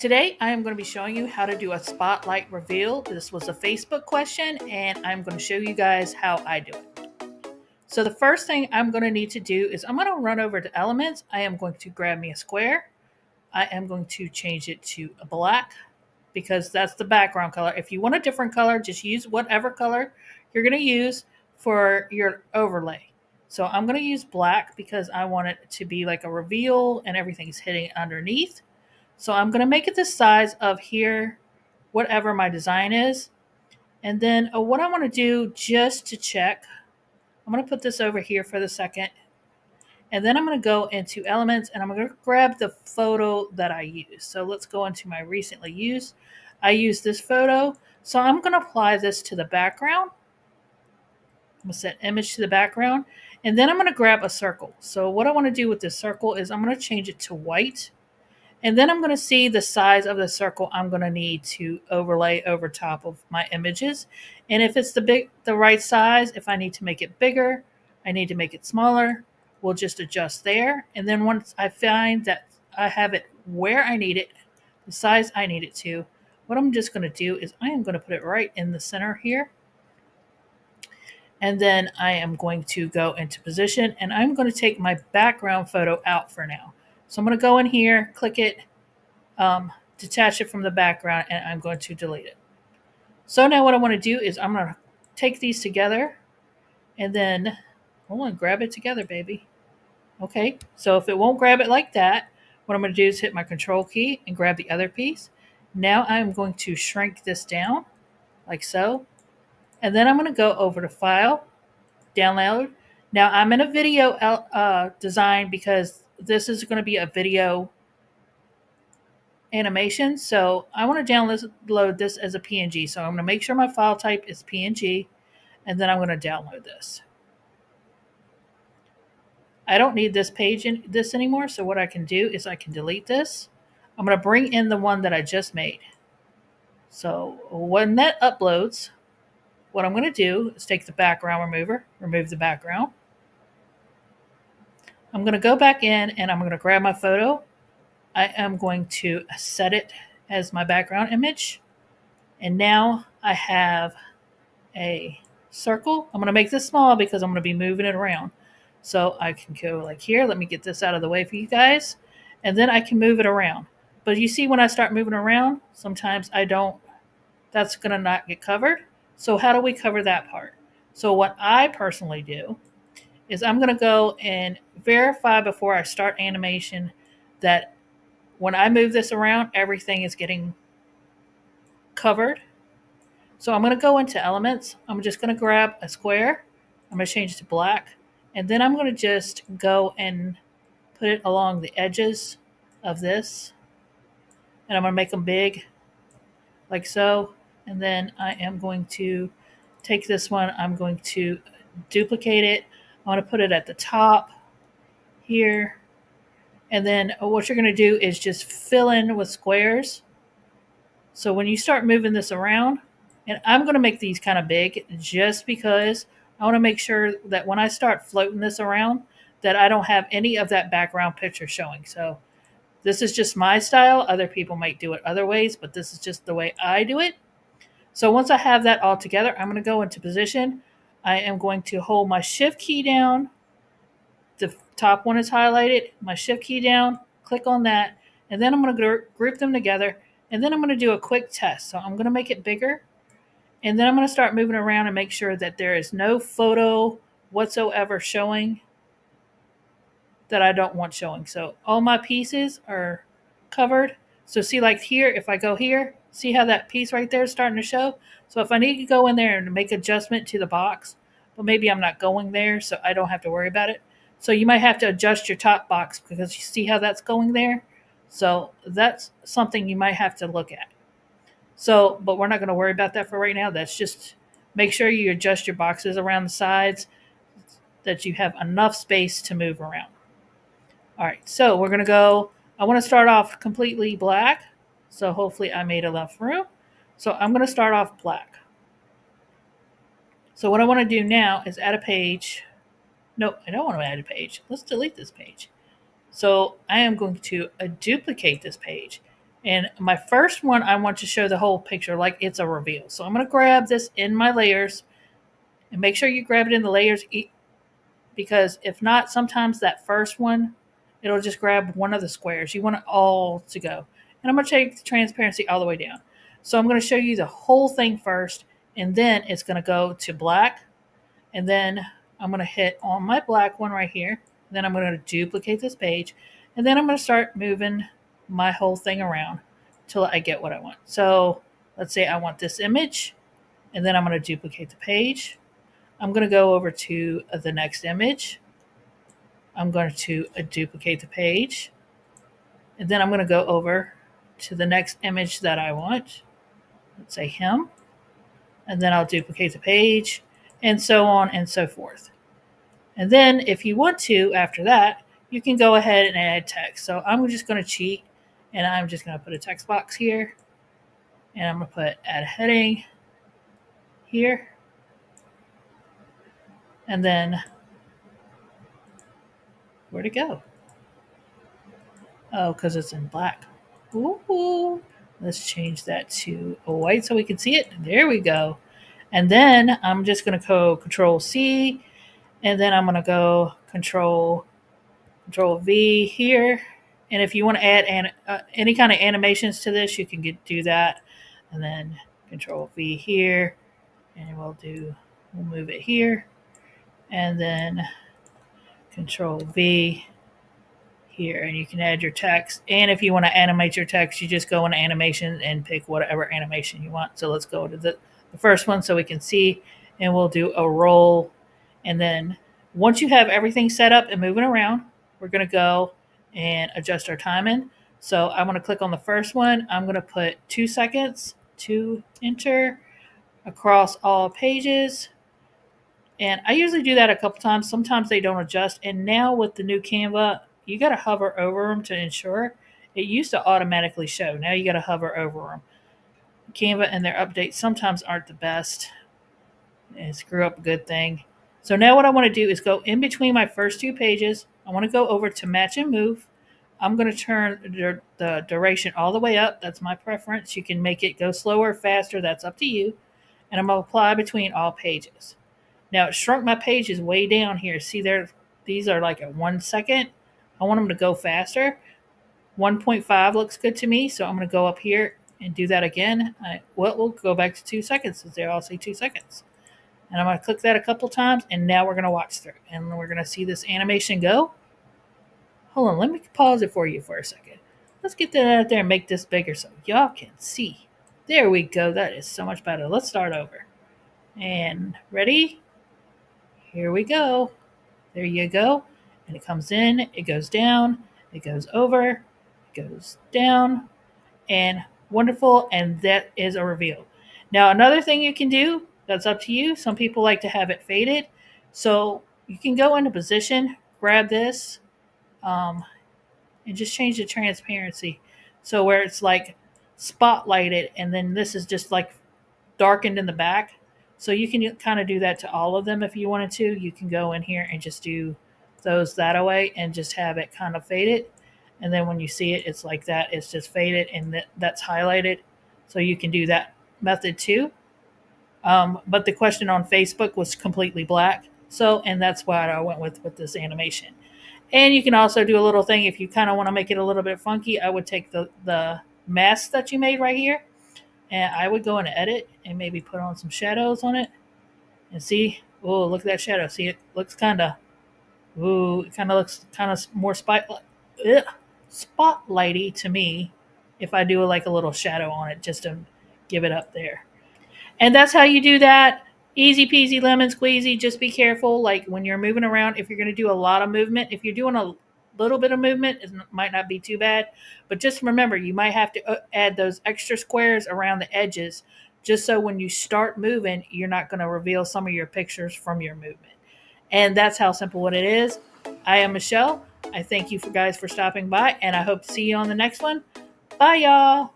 Today, I am going to be showing you how to do a spotlight reveal. This was a Facebook question, and I'm going to show you guys how I do it. So the first thing I'm going to need to do is I'm going to run over to Elements. I am going to grab me a square. I am going to change it to a black because that's the background color. If you want a different color, just use whatever color you're going to use for your overlay. So I'm going to use black because I want it to be like a reveal and everything's hitting underneath. So I'm going to make it the size of here, whatever my design is. And then uh, what I want to do just to check, I'm going to put this over here for the second. And then I'm going to go into elements and I'm going to grab the photo that I use. So let's go into my recently used. I use this photo. So I'm going to apply this to the background. I'm going to set image to the background. And then I'm going to grab a circle. So what I want to do with this circle is I'm going to change it to white. And then I'm going to see the size of the circle I'm going to need to overlay over top of my images. And if it's the big the right size, if I need to make it bigger, I need to make it smaller, we'll just adjust there. And then once I find that I have it where I need it, the size I need it to, what I'm just going to do is I am going to put it right in the center here. And then I am going to go into position and I'm going to take my background photo out for now. So I'm going to go in here, click it, um, detach it from the background, and I'm going to delete it. So now what I want to do is I'm going to take these together and then, hold on, grab it together, baby. Okay, so if it won't grab it like that, what I'm going to do is hit my control key and grab the other piece. Now I'm going to shrink this down like so. And then I'm going to go over to File, Download. Now I'm in a video uh, design because this is going to be a video animation. So I want to download this as a PNG. So I'm going to make sure my file type is PNG and then I'm going to download this. I don't need this page in this anymore. So what I can do is I can delete this. I'm going to bring in the one that I just made. So when that uploads, what I'm going to do is take the background remover, remove the background. I'm going to go back in and I'm going to grab my photo. I am going to set it as my background image. And now I have a circle. I'm going to make this small because I'm going to be moving it around. So I can go like here. Let me get this out of the way for you guys. And then I can move it around. But you see when I start moving around, sometimes I don't, that's going to not get covered. So how do we cover that part? So what I personally do is I'm going to go and verify before I start animation that when I move this around, everything is getting covered. So I'm going to go into elements. I'm just going to grab a square. I'm going to change it to black. And then I'm going to just go and put it along the edges of this. And I'm going to make them big like so. And then I am going to take this one. I'm going to duplicate it. I want to put it at the top here. And then uh, what you're going to do is just fill in with squares. So when you start moving this around, and I'm going to make these kind of big just because I want to make sure that when I start floating this around, that I don't have any of that background picture showing. So this is just my style. Other people might do it other ways, but this is just the way I do it. So once I have that all together, I'm going to go into position. I am going to hold my shift key down. The top one is highlighted, my shift key down, click on that, and then I'm going to group them together. And then I'm going to do a quick test. So I'm going to make it bigger. And then I'm going to start moving around and make sure that there is no photo whatsoever showing that I don't want showing. So all my pieces are covered. So see like here, if I go here, see how that piece right there is starting to show? So if I need to go in there and make adjustment to the box, but maybe I'm not going there, so I don't have to worry about it. So you might have to adjust your top box because you see how that's going there. So that's something you might have to look at. So, but we're not going to worry about that for right now. That's just make sure you adjust your boxes around the sides that you have enough space to move around. All right, so we're going to go. I want to start off completely black. So hopefully I made enough room. So I'm going to start off black. So what I want to do now is add a page. No, I don't want to add a page. Let's delete this page. So I am going to uh, duplicate this page. And my first one, I want to show the whole picture like it's a reveal. So I'm going to grab this in my layers and make sure you grab it in the layers because if not, sometimes that first one, it'll just grab one of the squares. You want it all to go. And I'm going to take the transparency all the way down. So I'm going to show you the whole thing first, and then it's going to go to black. And then I'm going to hit on my black one right here. Then I'm going to duplicate this page. And then I'm going to start moving my whole thing around till I get what I want. So let's say I want this image, and then I'm going to duplicate the page. I'm going to go over to the next image. I'm going to duplicate the page. And then I'm going to go over to the next image that I want. Let's say him. And then I'll duplicate the page and so on and so forth. And then if you want to, after that, you can go ahead and add text. So I'm just going to cheat and I'm just going to put a text box here. And I'm going to put add heading here. And then where'd it go? Oh, because it's in black. Ooh, let's change that to a white so we can see it. There we go. And then I'm just going to go Control C, and then I'm going to go Control Control V here. And if you want to add an, uh, any kind of animations to this, you can get, do that. And then Control V here, and we'll do we'll move it here and then control V here and you can add your text. And if you want to animate your text you just go into animation and pick whatever animation you want. So let's go to the, the first one so we can see and we'll do a roll. And then once you have everything set up and moving around we're going to go and adjust our timing. So i'm going to click on the first one. I'm going to put two seconds to enter across all pages. And I usually do that a couple times. Sometimes they don't adjust. And now with the new Canva, you got to hover over them to ensure. It used to automatically show. Now you got to hover over them. Canva and their updates sometimes aren't the best. And screw up a good thing. So now what I want to do is go in between my first two pages. I want to go over to match and move. I'm going to turn the, duration all the way up. That's my preference. You can make it go slower, faster. That's up to you. And I'm going to apply between all pages. Now it shrunk my pages way down here. See there, these are like at one second. I want them to go faster. 1.5 looks good to me, so I'm going to go up here and do that again. I, well, we'll go back to two seconds since they all say two seconds. And I'm going to click that a couple times, and now we're going to watch through. And we're going to see this animation go. Hold on, let me pause it for you for a second. Let's get that out there and make this bigger so y'all can see. There we go. That is so much better. Let's start over. And ready? here we go. There you go. And it comes in, it goes down, it goes over, it goes down, and wonderful. And that is a reveal. Now, another thing you can do that's up to you. Some people like to have it faded. So you can go into position, grab this, um, and just change the transparency. So where it's like spotlighted, and then this is just like darkened in the back. So you can kind of do that to all of them if you wanted to. You can go in here and just do those that way and just have it kind of faded. And then when you see it, it's like that. It's just faded and that, that's highlighted. So you can do that method too. Um, but the question on Facebook was completely black. So, and that's what I went with with this animation. And you can also do a little thing if you kind of want to make it a little bit funky. I would take the, the mask that you made right here and I would go and edit and maybe put on some shadows on it and see. Oh, look at that shadow. See, it looks kind of, it kind of looks kind of more spot, ugh, spotlighty to me if I do like a little shadow on it just to give it up there. And that's how you do that. Easy peasy lemon squeezy. Just be careful. Like when you're moving around, if you're going to do a lot of movement, if you're doing a little bit of movement it might not be too bad but just remember you might have to uh, add those extra squares around the edges just so when you start moving you're not going to reveal some of your pictures from your movement and that's how simple what it is. I am michelle. I thank you for guys for stopping by and i hope to see you on the next one. Bye y'all